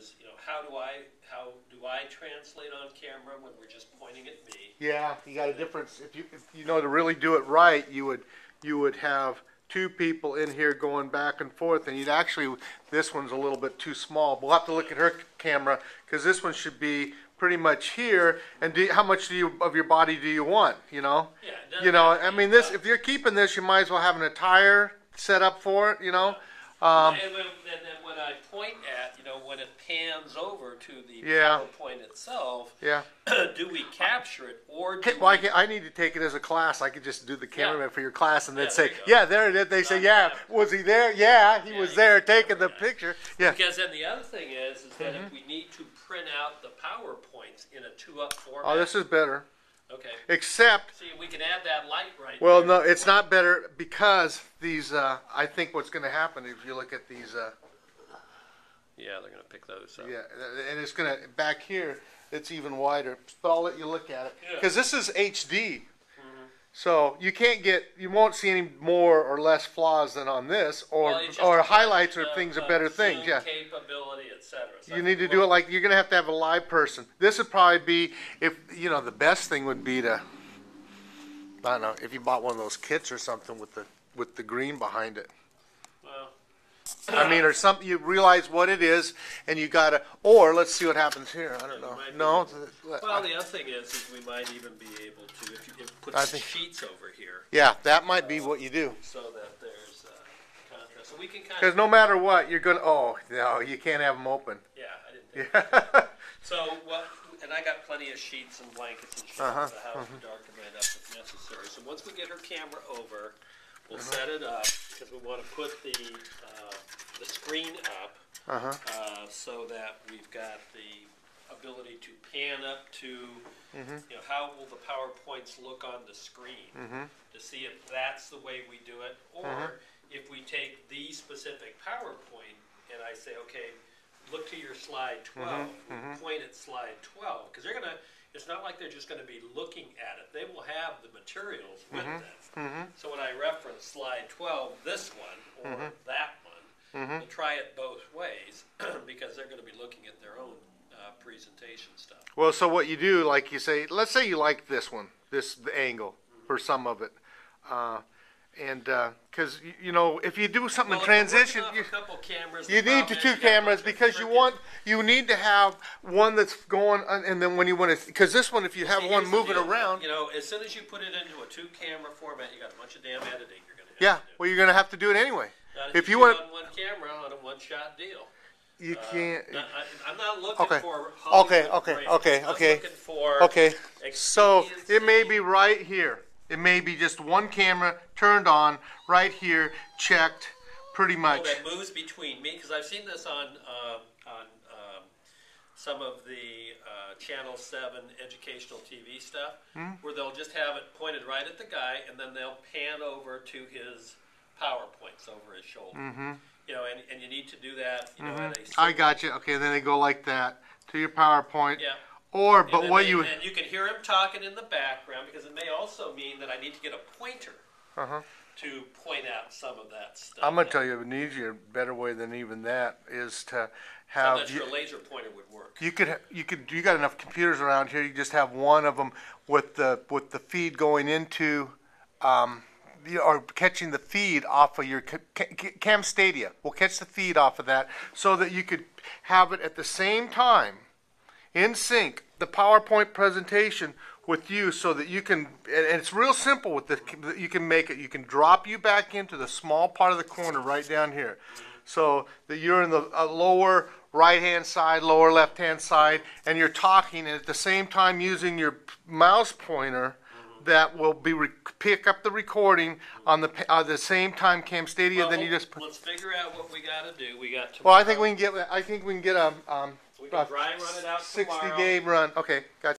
is, you know, how do I, how do I translate on camera when we're just pointing at me? Yeah, you got a difference. If you if you know to really do it right, you would you would have two people in here going back and forth, and you'd actually this one's a little bit too small. We'll have to look at her camera because this one should be pretty much here. And do, how much do you of your body do you want? You know, Yeah, you know. I mean, this if you're keeping this, you might as well have an attire set up for it. You know. Um, And when, and then when I point at, you know, when it pans over to the Yeah. PowerPoint itself, yeah. do we capture it or do Well, I, can, I need to take it as a class. I could just do the cameraman for your class and then Yeah, say, there "Yeah, there it is." They say. "Yeah, was he there? Yeah, he Yeah, was he there was taking the picture." Yeah, Because then the other thing is, is that Mm-hmm. if we need to print out the PowerPoints in a two-up format. Oh, this is better. Okay. Except, See, we can add that light right well, there. no, it's not better because these. Uh, I think what's going to happen if you look at these. Uh, Yeah, they're going to pick those up. yeah, and it's going to back here. It's even wider. But I'll let you look at it Yeah. because this is HD. So you can't get, you won't see any more or less flaws than on this, or Well, just or highlights or things are better things. zoom Yeah. Capability, et cetera. So You need to do it like you're gonna have to have a live person. This would probably be if you know the best thing would be to I don't know if you bought one of those kits or something with the with the green behind it. Well, I mean, or something you realize what it is and you gotta. Or let's see what happens here. I don't know. might No. well, the other thing is, is we might even be able to, if you if put I some think- sheets over here, Yeah, that might be what you do. so that there's uh, contrast. So we can kind Because of. no matter what, you're gonna. Oh no, you can't have them open. Yeah, I didn't. Think Yeah. So what? And I got plenty of sheets and blankets and shit Uh-huh, for the house to darken it up if necessary. So once we get her camera over, we'll Uh-huh. set it up because we want to put the uh, the screen up Uh-huh. uh, so that we've got the ability to pan up to, Mm-hmm. you know, how will the PowerPoints look on the screen Mm-hmm. to see if that's the way we do it, or if we take the specific PowerPoint and I say, okay, look to your slide 12, Mm-hmm. point at slide 12, because they're gonna. It's not like they're just going to be looking at it. They will have the materials with Mm-hmm. them. So when I reference slide 12, this one or Mm-hmm. that one, we'll try it both ways because they're going to be looking at their own uh, presentation stuff. Well, so what you do, like you say, let's say you like this one, this the angle for some of it, uh, and because you, you know if you do something Well, in if we're working transition, you, a couple cameras, you need is two cameras because you want you need to have one that's going, on, and then when you want to, because this one, if you have See, one moving deal. around, You know, as soon as you put it into a two-camera format, you got a bunch of damn editing you're going to have yeah, to do. well you're gonna have to do it anyway. Not if you want- on one camera on a one-shot deal. You Uh, can't. not- I, am not looking Okay. for Okay, Hollywood okay, okay, I'm okay. looking for Okay, so it may be right here. It may be just one camera turned on right here, checked, pretty Oh, much. that moves between me because I've seen this on um on um, some of the uh, Channel Seven educational TV stuff, Hmm? where they'll just have it pointed right at the guy, and then they'll pan over to his PowerPoints over his shoulder. Mm-hmm. You know, and, and you need to do that. You know, at a I got you. Okay, then they go like that to your PowerPoint. Yeah. Or, And but what they- you, and you can hear him talking in the background because it may also mean that I need to get a pointer Uh-huh. to point out some of that stuff. I'm gonna tell you an easier, better way than even that is to have not sure you, a laser pointer would work. you could you could you got enough computers around here. You just have one of them with the with the feed going into. Um, you or catching the feed off of your ca- ca- Camtasia. We'll catch the feed off of that so that you could have it at the same time in sync the PowerPoint presentation with you so that you can and and it's real simple with the you can make it you can drop you back into the small part of the corner right down here so that you're in the uh, lower right hand side lower left hand side and you're talking and at the same time using your mouse pointer that will be re- pick up the recording on the pa- uh, the same time Camtasia Well, then you just put, let's figure out what we got to do. We got to. well i think we can get i think we can get a um we can dry run it out 60 tomorrow. day run okay gotcha